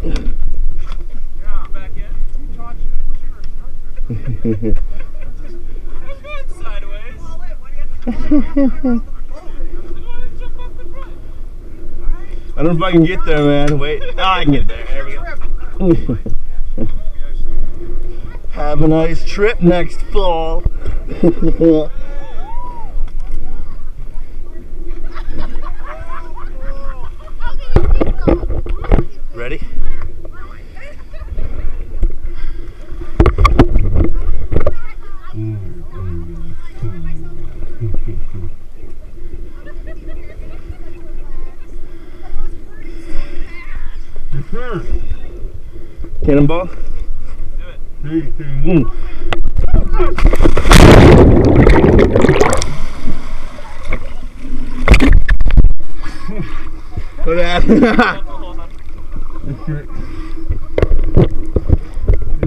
Hold on. Back in. Who taught you? Who's your instructor? I'm going sideways. I don't know if I can get there, man. Wait. Oh, I can get there. There we go. Have a nice trip next fall. Ready? Cannonball? Do it. Three, two, one. Happened? Hold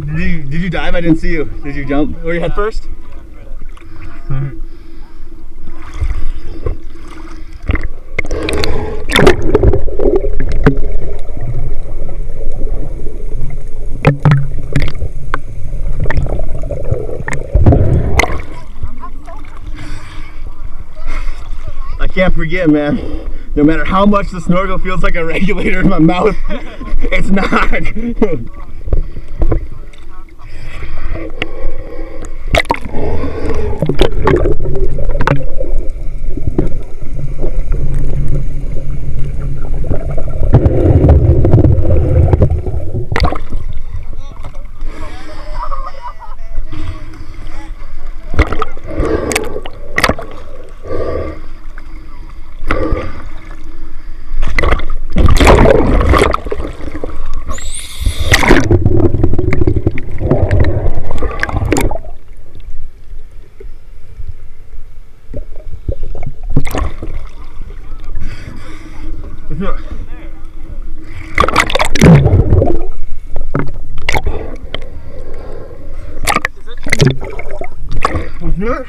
did, you, did you dive? I didn't see you. Did you jump? Were you head first? I can't forget, man. No matter how much the snorkel feels like a regulator in my mouth, it's not. Mm-hmm.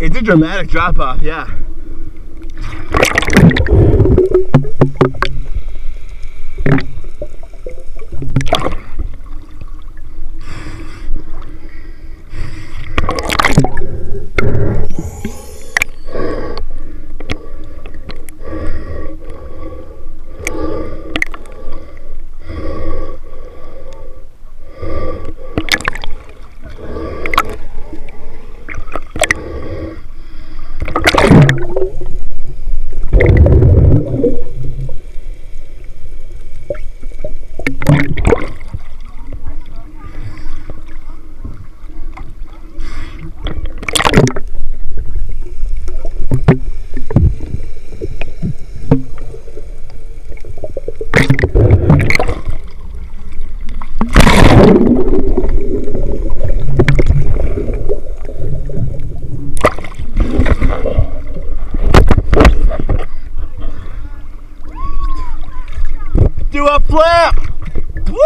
It's a dramatic drop off, yeah. Do a flip! Woo!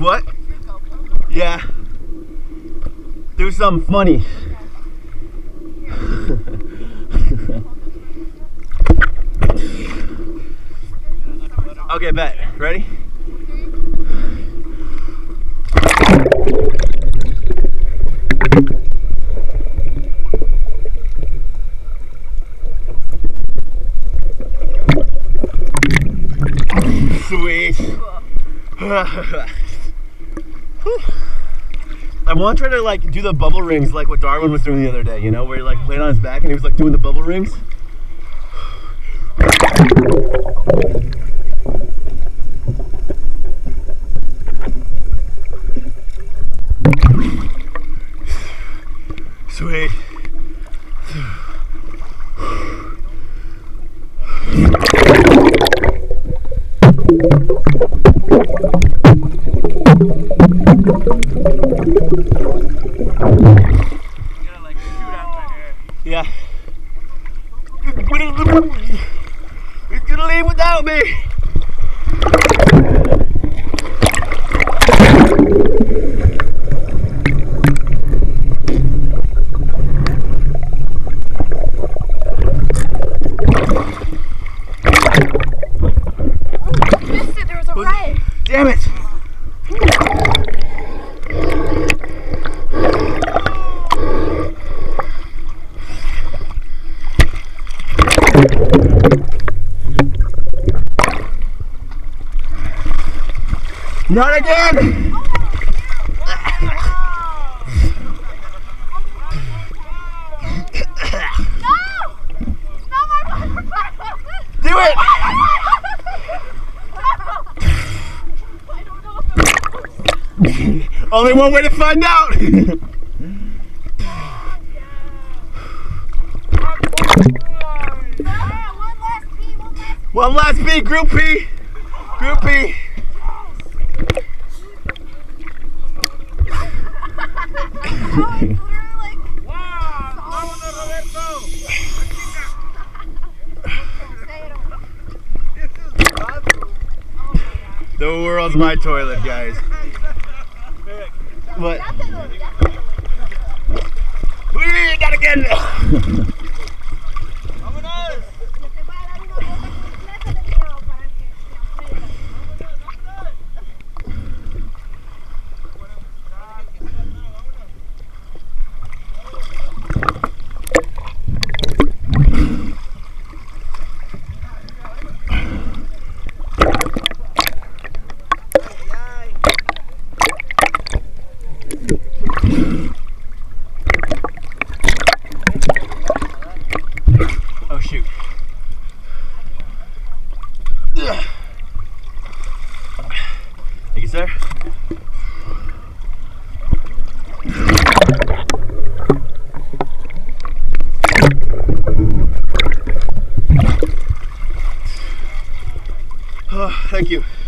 What? Yeah. Do something funny. okay, bet. Ready? Sweet. I want to try to like do the bubble rings like what Darwin was doing the other day, you know, where he like laid on his back and he was like doing the bubble rings. Sweet. Yeah. Me. Missed it, there was a riot. Damn it. Not again! No! Not my motherfucker! Do it! I don't know if it works. Only one way to find out! One last one last one last beat, Group P! Group P! The world's my toilet, guys. What? Ya te doy, ya te doy. We got again! thank you.